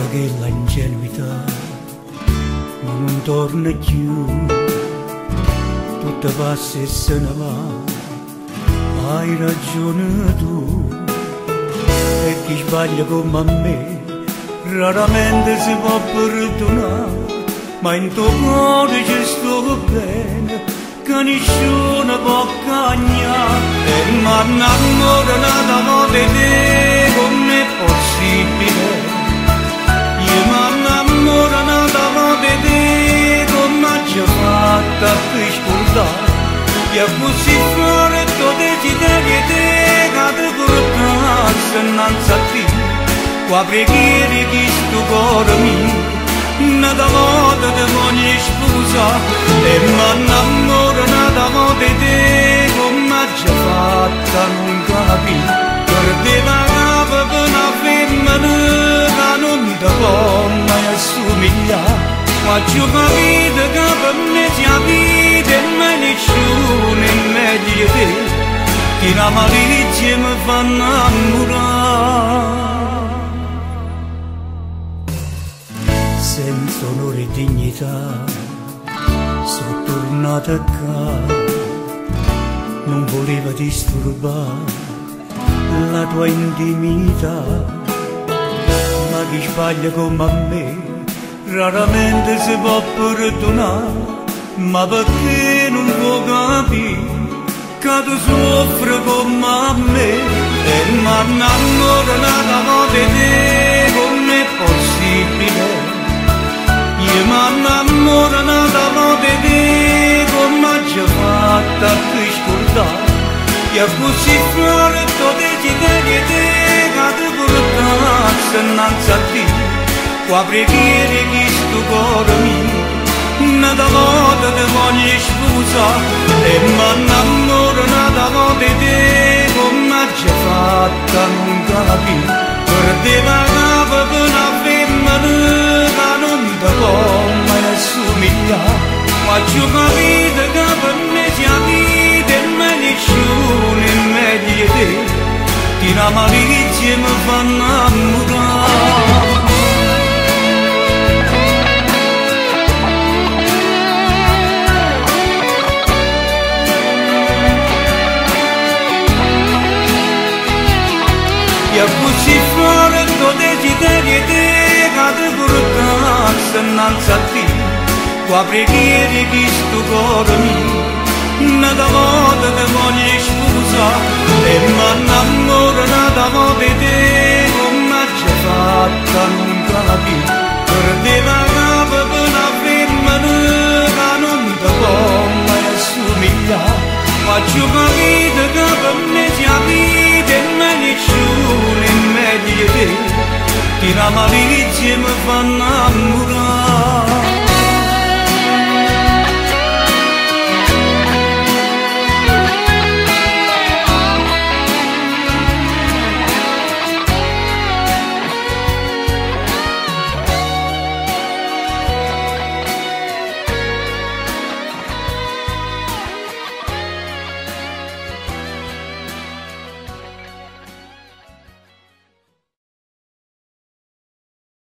pensa che l'ingenuità ma non torna più, tutta passa e se ne va, hai ragione tu, e chi sbaglia come me, raramente si può perdonare, ma in tuo cuore ci sto bene, che nessuno può cagnare, e ma innamora da te, come è possibile? τα πεις κοντά Κι ακούσει φορέ τότε κοιτάγεται κάθε κοντά Σαν τσατή που αύριο κήρυγε στο κορμί Να τα μότα δεν μόνοι σπούσα Έμα να μόρα να τα μότα è meglio di te che la malizia mi fa innamorare senza onore e dignità sono tornata a casa. Non voleva disturbare la tua intimità. Ma chi sbaglia come a me raramente si può perdonare ma perché non può capire. Che tu soffri come me e mi innamoro nata di te come è possibile. İo mi innamoro nata di te come già fatta per scordare e così fuori tuo desiderio te che ti portassi innanzi a te qua preghiere di sto cuore mio nada volta ti voglio sposare e mi innamoro nata di te come già fatta non capire perdeva capo per una femmina non ti può mai assomigliare ma giù capito che per me si vita e me nessuno è meglio di te che la malizia mi fa innamorare I-a pus și flore tot de ziderie de adevărul tău Semnanța tine cu apreliere vistu gormi Nada moda de voglio scusa E ma n'amore nada mo vede de, c'è fatta non capi. Perdeva capa per la prima nera Non da può mai assomigliare Faccio capire che per me si aprì كلمة شو لما ديري كنا مريض مفنان مراد